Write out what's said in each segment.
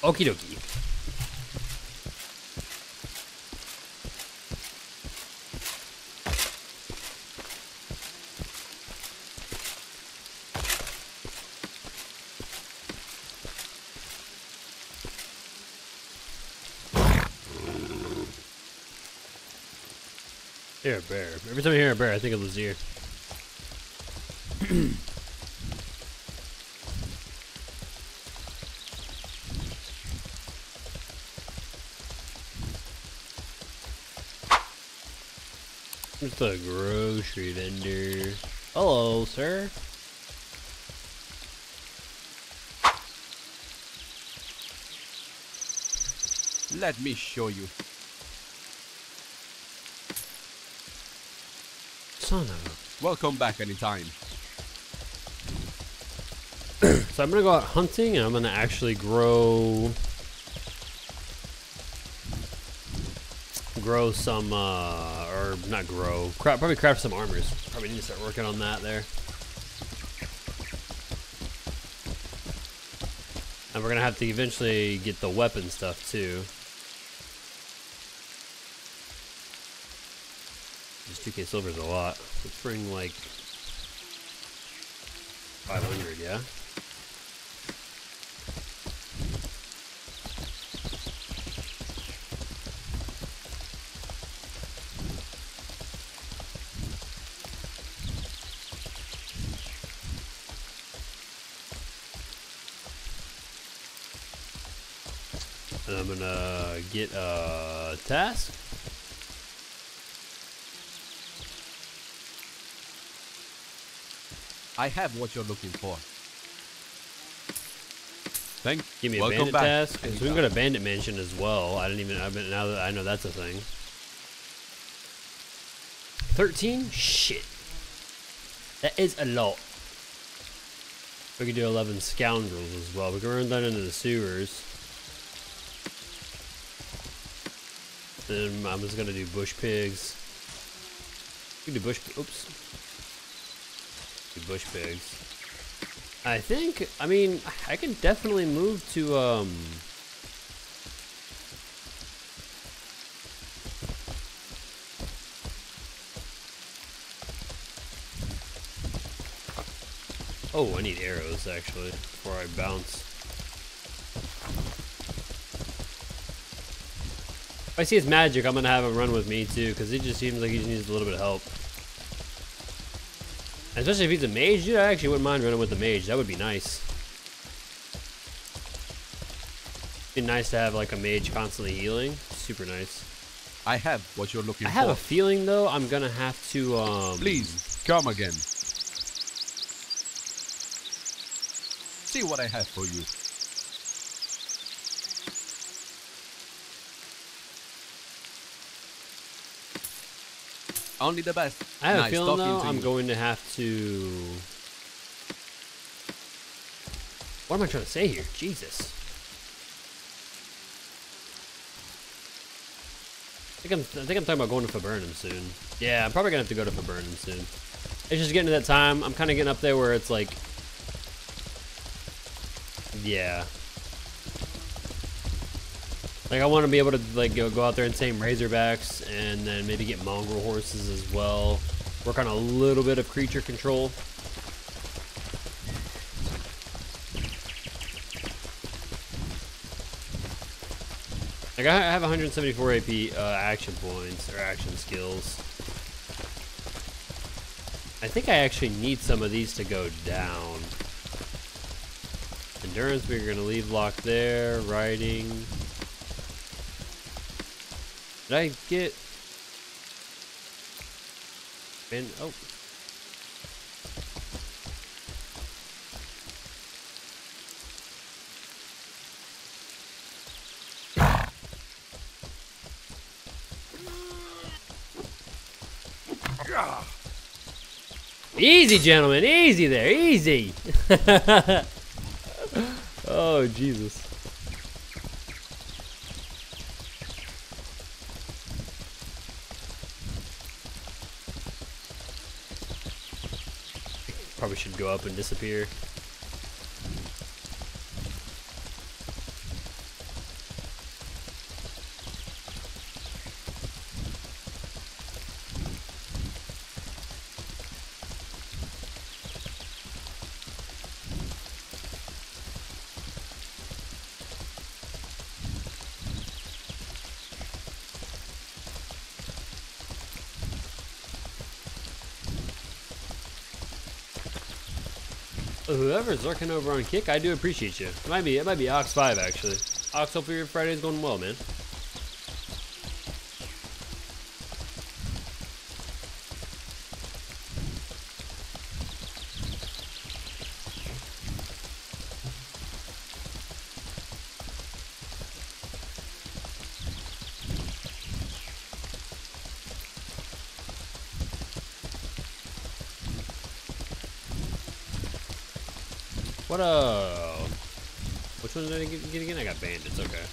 Okie dokie. Hear a bear. Every time I hear a bear, I think of Lazier. the grocery vendor. Hello, sir. Let me show you. Son of Welcome back anytime. So I'm gonna go out hunting and I'm gonna actually grow. Grow some, uh, or not grow, probably craft some armors. Probably need to start working on that there. And we're gonna have to eventually get the weapon stuff too. Just 2k silver is a lot. Let's bring like 500, yeah? And I'm gonna get a task. I have what you're looking for. Thank Give me a Welcome bandit back. task. 'cause we can go to Anytime. bandit mansion as well. I didn't even. I've been now that I know that's a thing. Thirteen. Shit. That is a lot. We could do eleven scoundrels as well. We can run down into the sewers. Then I'm just gonna do bush pigs. We do bush. Oops. Do bush pigs. I think, I mean, I can definitely move to, um... Oh, I need arrows, actually, before I bounce. If I see his magic, I'm gonna have him run with me, too, because he just seems like he just needs a little bit of help. Especially if he's a mage, dude, I actually wouldn't mind running with the mage. That would be nice. Be nice to have like a mage constantly healing. Super nice. I have what you're looking for. I have a feeling though I'm gonna have to um Please, come again. See what I have for you. Only the best. I have nice. a feeling though, I'm you. going to have to What am I trying to say here? Jesus. I think I'm, I think I'm talking about going to Fabernum soon. Yeah, I'm probably gonna have to go to Fabernum soon. It's just getting to that time. I'm kind of getting up there where it's like, yeah. Like I want to be able to like go, go out there and tame Razorbacks, and then maybe get mongrel horses as well. Work on a little bit of creature control. Like I have 174 AP uh, action points or action skills. I think I actually need some of these to go down. Endurance, we're gonna leave locked there. Riding. Did I get? Man, oh. Easy, gentlemen. Easy there. Easy. oh, Jesus. Probably should go up and disappear. Whoever's lurking over on Kick, I do appreciate you. It might be it might be Ox Five actually. Ox, hope your Friday's going well, man. What uh Which one did I get, again? I got bandits, okay.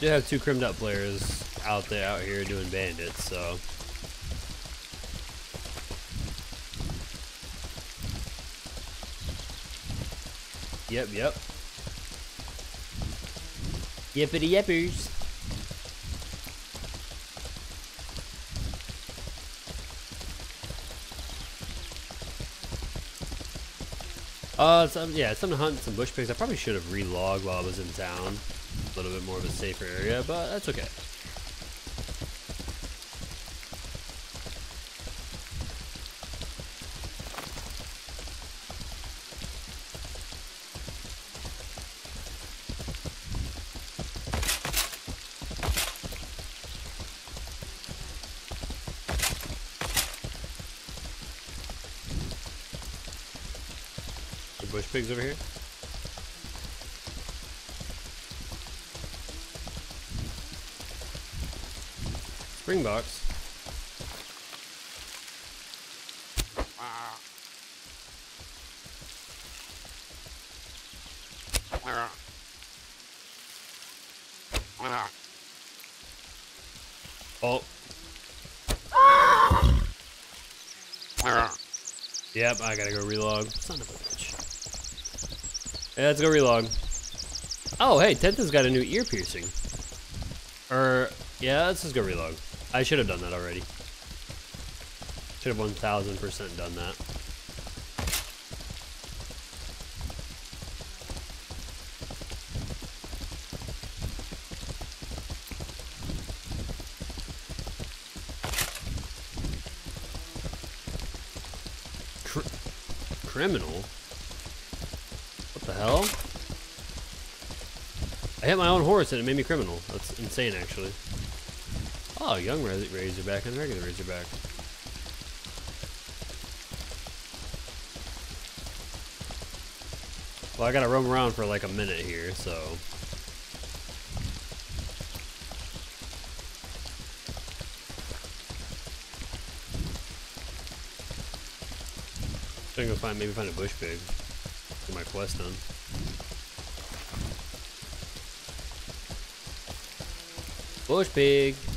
Do have two crimmed up players out there out here doing bandits, so Yep, yep. Yippity yippers. Uh, some, yeah, some to hunt some bush pigs. I probably should have relogged while I was in town. A little bit more of a safer area, but that's okay. Bush pigs over here. Springboks. Oh. Ah! Yep, I gotta go relog. Son of a bitch. Yeah, let's go relog. Oh, hey, Tenta's got a new ear piercing. Or, yeah, let's just go relog. I should have done that already. Should have 1000% done that. Criminal? What the hell? I hit my own horse and it made me criminal. That's insane, actually. Oh, young Razorback and regular Razorback. Well, I gotta roam around for like a minute here, so. I'm Gonna go find maybe find a bush pig. Get my quest done. Bush pig.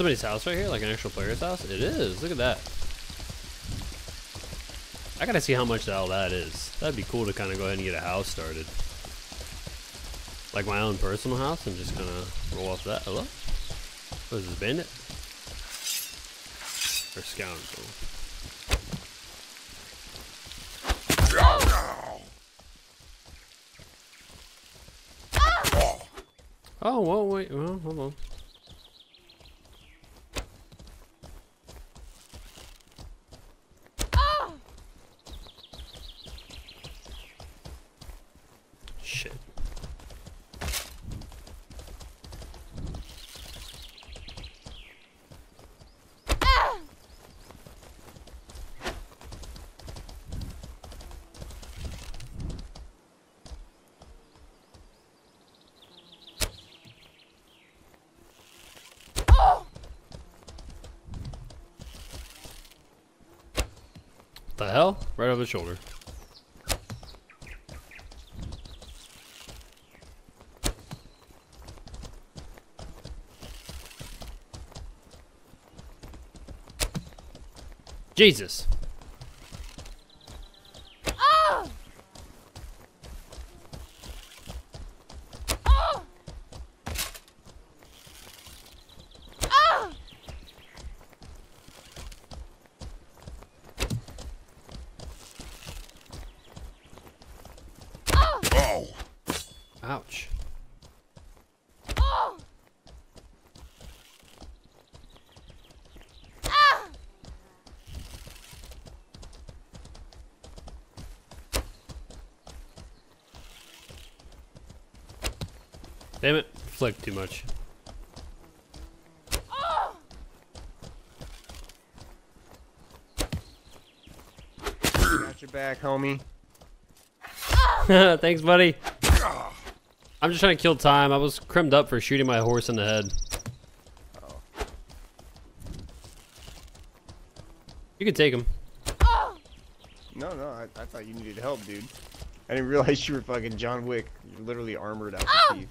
Somebody's house right here, like an actual player's house? It is. Look at that. I gotta see how much all that is. That'd be cool to kind of go ahead and get a house started. Like my own personal house and just kind of roll off that. Hello? What is this, bandit? Or scoundrel? Oh, whoa, wait, well, hold on. The hell? Right over the shoulder. Jesus. Ouch. Damn it, flicked too much. Got your back, homie. Thanks, buddy. I'm just trying to kill time. I was crimmed up for shooting my horse in the head. You can take him. No, no, I, I thought you needed help, dude. I didn't realize you were fucking John Wick. You're literally armored out ah! the teeth.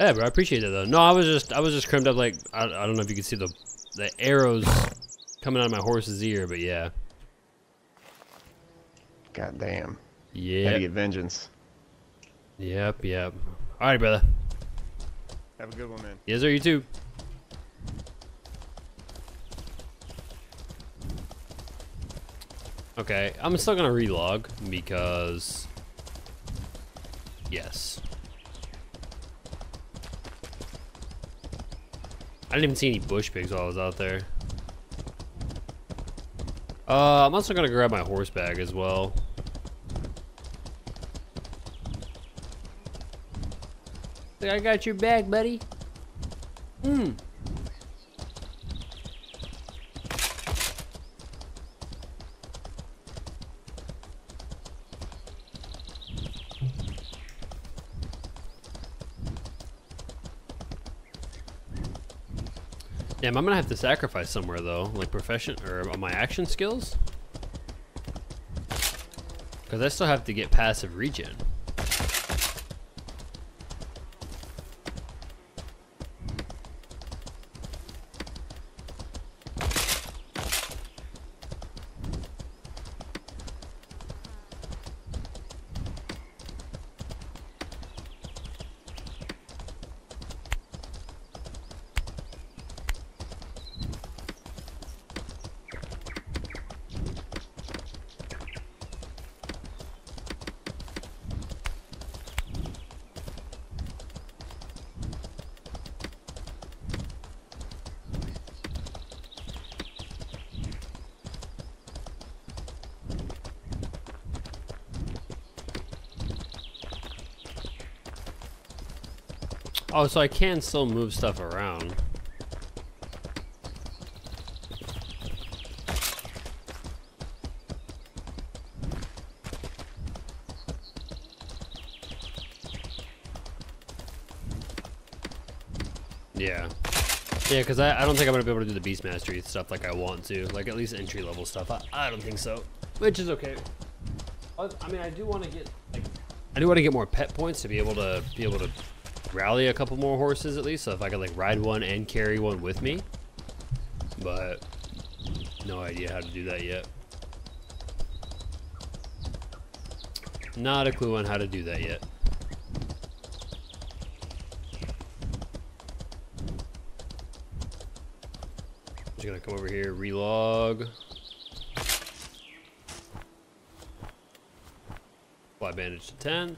Yeah, bro, I appreciate it though. No, I was just I was just crimmed up like I, I don't know if you can see the the arrows coming out of my horse's ear, but yeah. God damn. Yeah. Gotta get vengeance. Yep, yep. Alright, brother. Have a good one, man. Yes, sir, you too. Okay, I'm still gonna relog because yes. I didn't even see any bush pigs while I was out there. Uh, I'm also gonna grab my horse bag as well. I got your bag, buddy. Hmm. Damn, I'm gonna have to sacrifice somewhere though, like profession or uh, my action skills. Cause I still have to get passive regen. Oh, so I can still move stuff around. Yeah. Yeah, because I, I don't think I'm going to be able to do the Beast Mastery stuff like I want to. Like, at least entry level stuff. I, I don't think so. Which is okay. I I mean, I do want to get, like, I do want to get more pet points to be able to be able to rally a couple more horses at least. So if I could like ride one and carry one with me, but no idea how to do that yet. Not a clue on how to do that yet. I'm Just gonna come over here, relog. Fly bandage to 10.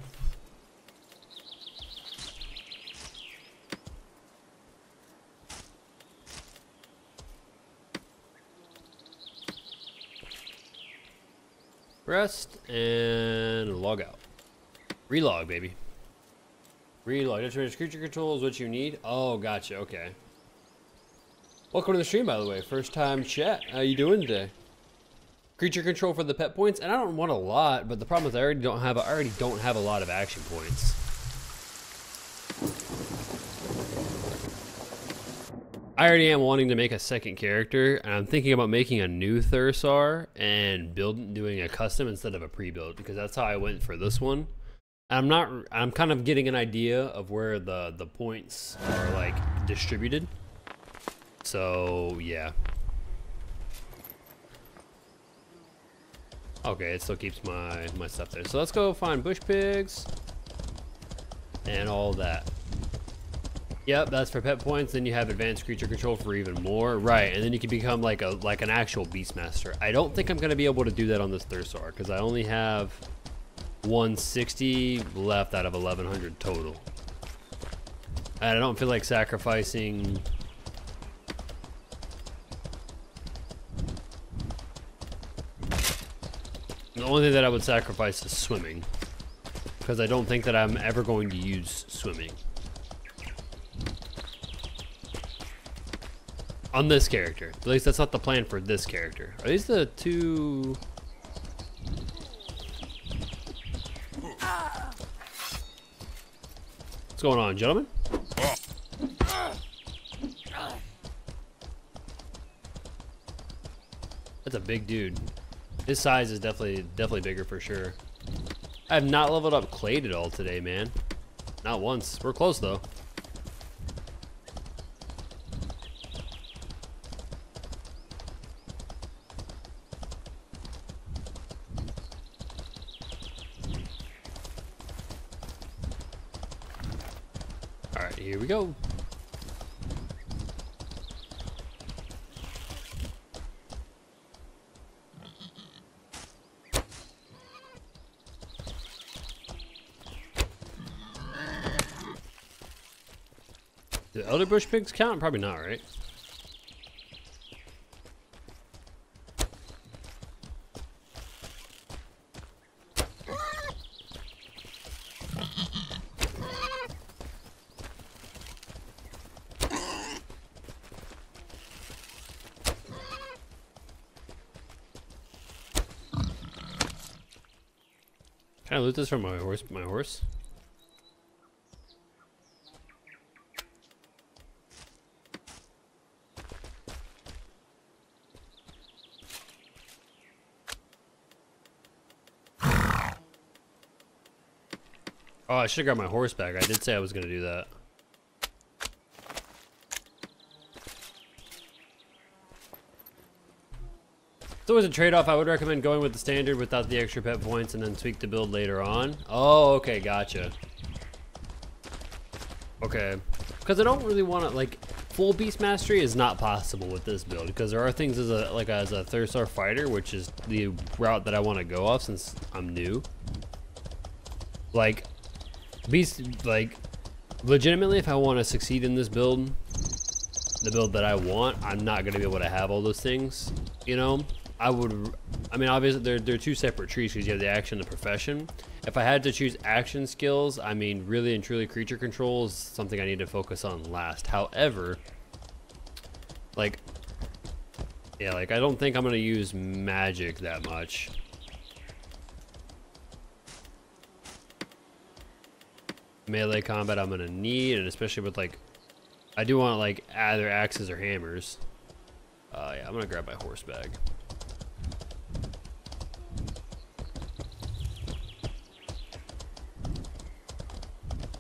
Rest and log out. Relog, baby. Relog. Creature control is what you need. Oh, gotcha. Okay. Welcome to the stream, by the way. First time chat. How you doing today? Creature control for the pet points, and I don't want a lot, but the problem is I already don't have. I already don't have a lot of action points. I already am wanting to make a second character, and I'm thinking about making a new Thursar and building, doing a custom instead of a pre-build because that's how I went for this one. I'm not. I'm kind of getting an idea of where the the points are like distributed. So yeah. Okay, it still keeps my my stuff there. So let's go find bush pigs and all that. Yep, that's for pet points. Then you have advanced creature control for even more. Right, and then you can become like a like an actual beastmaster. I don't think I'm gonna be able to do that on this Thursar because I only have 160 left out of 1100 total. And I don't feel like sacrificing The only thing that I would sacrifice is swimming. Because I don't think that I'm ever going to use swimming. On this character. At least that's not the plan for this character. Are these the two... What's going on, gentlemen? That's a big dude. His size is definitely definitely bigger for sure. I have not leveled up Clade at all today, man. Not once. We're close though. Alright, here we go. Do elder bush pigs count? Probably not, right? Can I loot this from my horse? My horse? Oh, I should have got my horse back. I did say I was going to do that. It's always a trade-off. I would recommend going with the standard without the extra pet points and then tweak the build later on. Oh, okay, gotcha. Okay. Because I don't really want to, like, full beast mastery is not possible with this build because there are things as a, like, as a Thursar fighter, which is the route that I want to go off since I'm new. Like, beast, like, legitimately, if I want to succeed in this build, the build that I want, I'm not going to be able to have all those things, you know? I would, I mean, obviously, they're, they're two separate trees because you have the action and the profession. If I had to choose action skills, I mean, really and truly, creature control is something I need to focus on last. However, like, yeah, like, I don't think I'm going to use magic that much. Melee combat I'm going to need, and especially with, like, I do want, like, either axes or hammers. Uh, yeah, I'm going to grab my horse bag.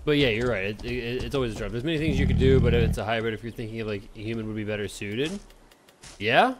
But yeah, you're right. It, it, it's always a drop. There's many things you could do, but it's a hybrid. If you're thinking of like a human would be better suited, yeah,